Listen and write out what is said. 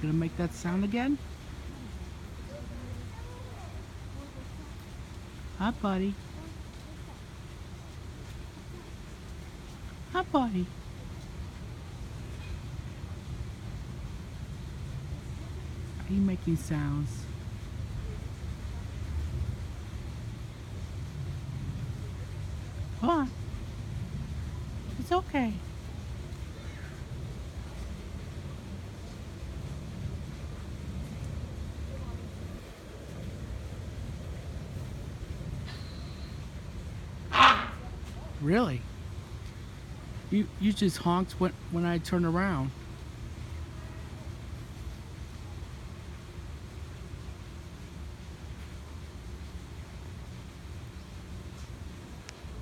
gonna make that sound again? Hi, buddy. Hi, buddy. Are you making sounds? What? It's okay. Really? You you just honked when when I turned around.